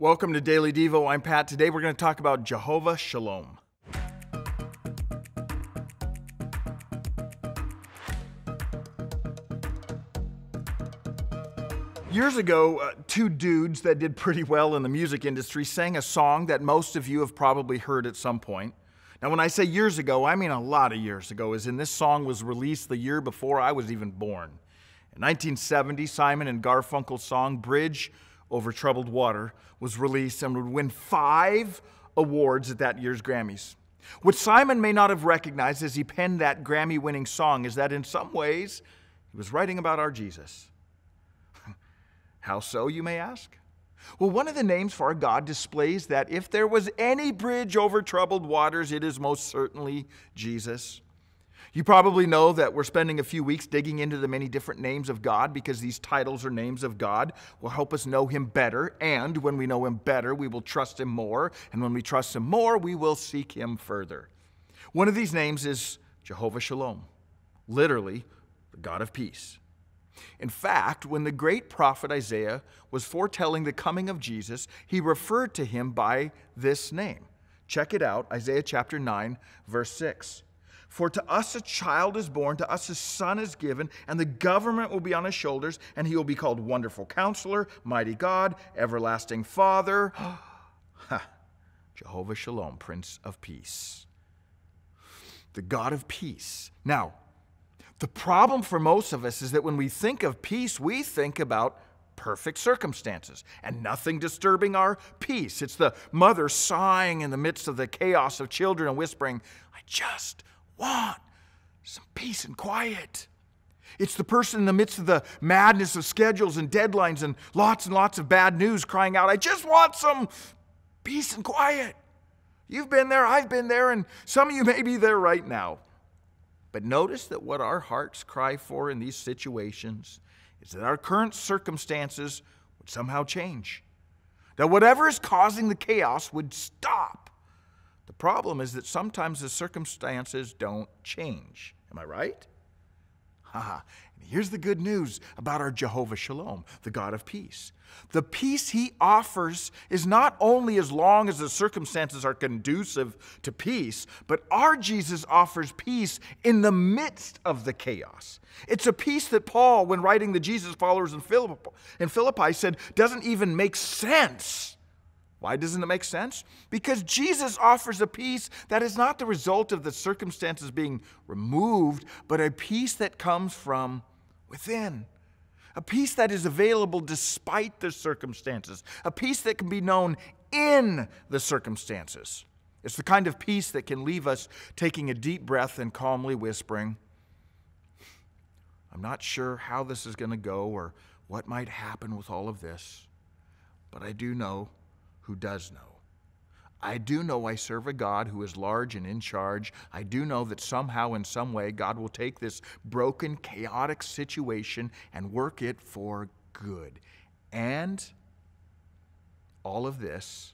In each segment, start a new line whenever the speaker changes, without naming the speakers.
Welcome to Daily Devo. I'm Pat. Today we're going to talk about Jehovah Shalom. Years ago, uh, two dudes that did pretty well in the music industry sang a song that most of you have probably heard at some point. Now, when I say years ago, I mean a lot of years ago, as in this song was released the year before I was even born. In 1970, Simon and Garfunkel's song Bridge over Troubled Water was released and would win five awards at that year's Grammys. What Simon may not have recognized as he penned that Grammy winning song is that in some ways he was writing about our Jesus. How so, you may ask? Well, one of the names for our God displays that if there was any bridge over troubled waters, it is most certainly Jesus. You probably know that we're spending a few weeks digging into the many different names of God because these titles or names of God will help us know Him better. And when we know Him better, we will trust Him more. And when we trust Him more, we will seek Him further. One of these names is Jehovah Shalom, literally, the God of peace. In fact, when the great prophet Isaiah was foretelling the coming of Jesus, he referred to him by this name. Check it out Isaiah chapter 9, verse 6. For to us a child is born, to us a son is given, and the government will be on his shoulders, and he will be called Wonderful Counselor, Mighty God, Everlasting Father, Jehovah Shalom, Prince of Peace. The God of peace. Now, the problem for most of us is that when we think of peace, we think about perfect circumstances and nothing disturbing our peace. It's the mother sighing in the midst of the chaos of children and whispering, I just want some peace and quiet. It's the person in the midst of the madness of schedules and deadlines and lots and lots of bad news crying out, I just want some peace and quiet. You've been there, I've been there, and some of you may be there right now. But notice that what our hearts cry for in these situations is that our current circumstances would somehow change. That whatever is causing the chaos would stop problem is that sometimes the circumstances don't change. Am I right? Haha. Here's the good news about our Jehovah Shalom, the God of peace. The peace he offers is not only as long as the circumstances are conducive to peace, but our Jesus offers peace in the midst of the chaos. It's a peace that Paul, when writing the Jesus followers in Philippi, in Philippi said doesn't even make sense why doesn't it make sense? Because Jesus offers a peace that is not the result of the circumstances being removed, but a peace that comes from within. A peace that is available despite the circumstances. A peace that can be known in the circumstances. It's the kind of peace that can leave us taking a deep breath and calmly whispering, I'm not sure how this is going to go or what might happen with all of this, but I do know who does know. I do know I serve a God who is large and in charge. I do know that somehow, in some way, God will take this broken, chaotic situation and work it for good. And all of this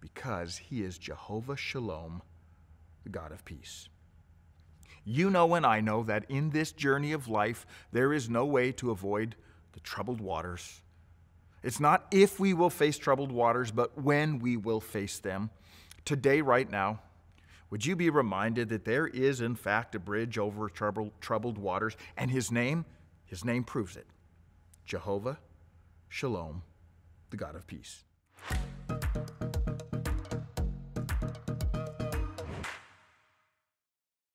because He is Jehovah Shalom, the God of peace. You know and I know that in this journey of life, there is no way to avoid the troubled waters it's not if we will face troubled waters, but when we will face them. Today, right now, would you be reminded that there is, in fact, a bridge over troubled, troubled waters, and his name, his name proves it Jehovah Shalom, the God of peace.